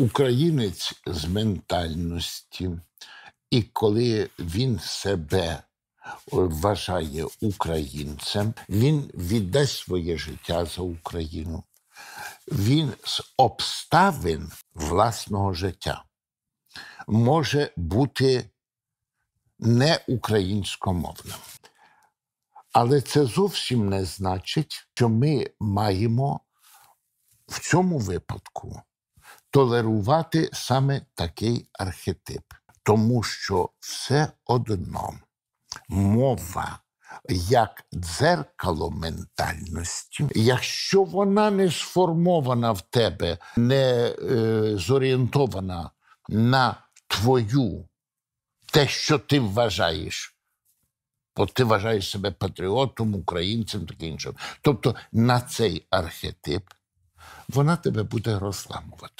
українець з ментальності, і коли він себе вважає українцем, він віддасть своє життя за Україну. Він з обставин власного життя може бути не українськомовним. Але це зовсім не значить, що ми маємо в цьому випадку толерувати саме такий архетип, тому що все одно мова як дзеркало ментальності, якщо вона не сформована в тебе, не е, зорієнтована на твою те, що ти вважаєш. Бо ти вважаєш себе патріотом, українцем, таке інше. Тобто на цей архетип вона тебе буде розламувати.